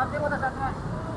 待ってくだ。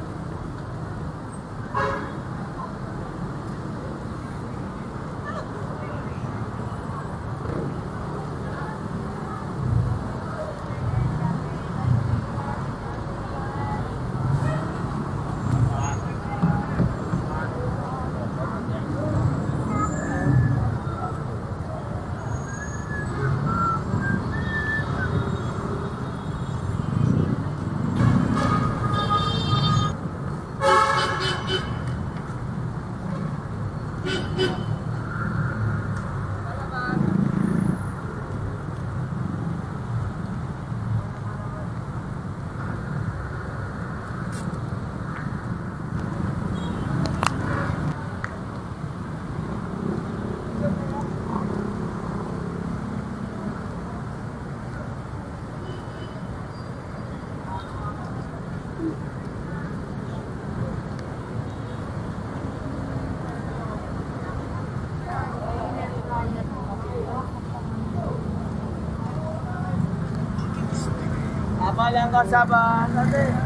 Kalian kau sabar. Nanti.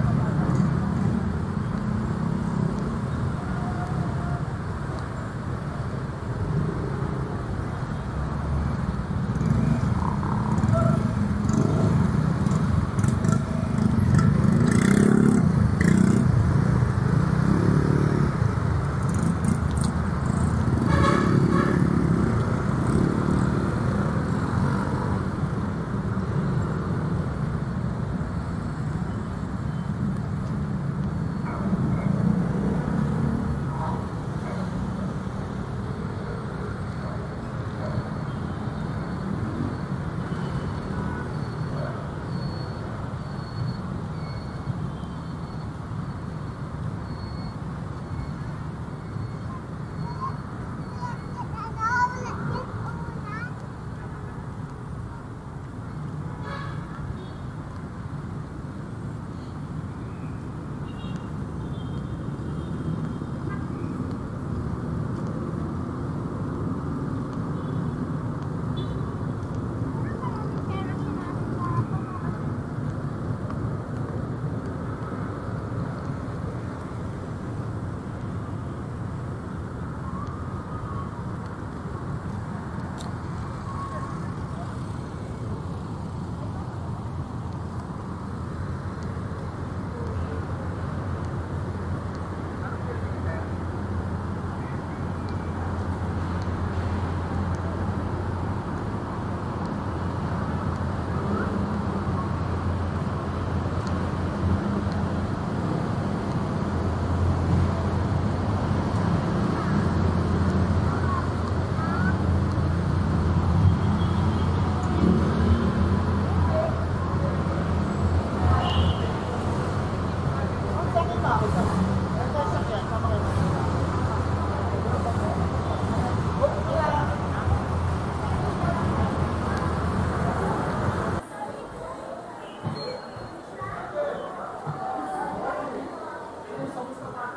Thank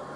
you.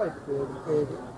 Like.